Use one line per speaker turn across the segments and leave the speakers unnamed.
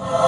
Oh.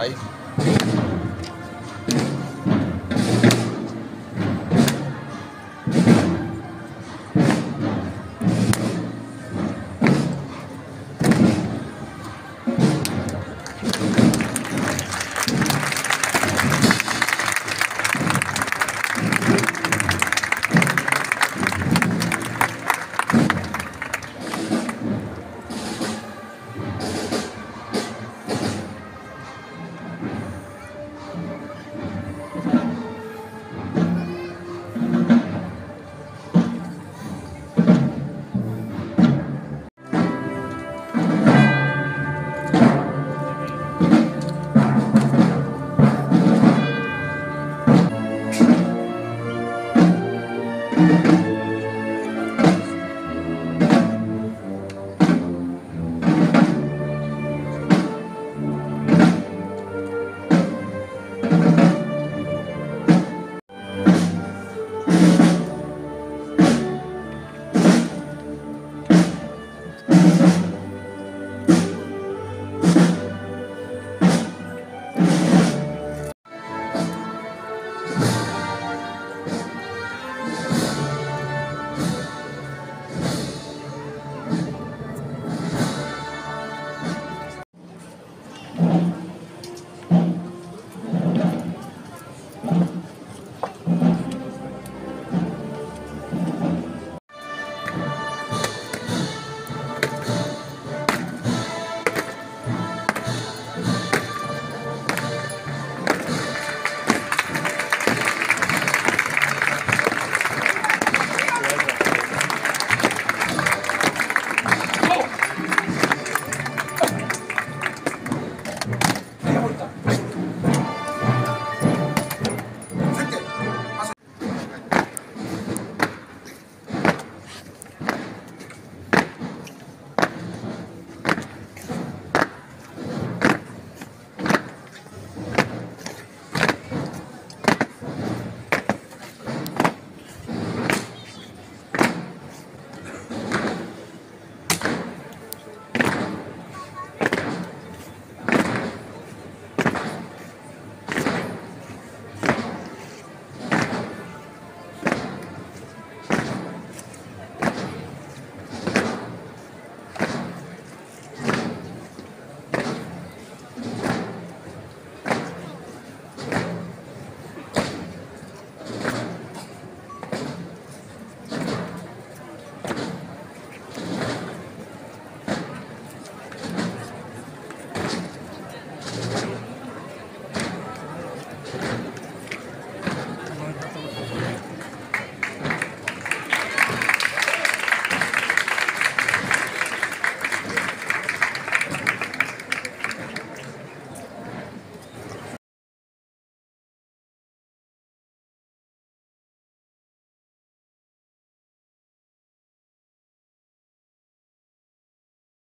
Ahí.